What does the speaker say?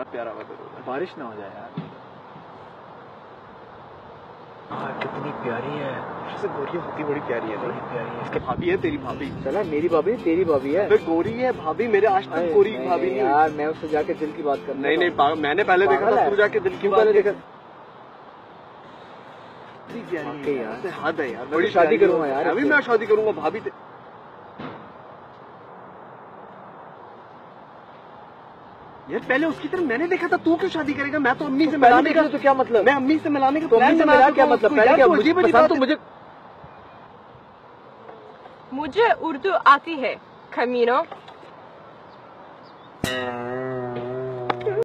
बड़ा प्यारा वेदर हो। रहा बारिश ना हो जाए यार। हाँ कितनी प्यारी है। है गोरी होती बड़ी प्यारी है बड़ी प्यारी है। इसके भाभी है तेरी भाभी। चला मेरी भाभी तेरी भाभी है। गोरी है भाभी मेरे आज तक गोरी भाभी नहीं, यार मैं उससे जाके दिल की बात कर नहीं नहीं मैंने पहले देखा था तू जाके दिल की बात देखा। है यार। ऐसे है यार। बड़ी तो शादी करूँगा यार अभी मैं शादी करूँगा भाभी ते... यार पहले उसकी तरफ़ मैंने देखा था तू क्यों शादी करेगा? मैं तो अम्मी से मिलाने का तो क्या मतलब? मैं अम्मी से मिलाने का तो प्लान अम्मी से बना मिला रहा क्या मतलब? पहले क्या मुझे पसंद तो मुझे मुझे उर्दू आती है। खमीनो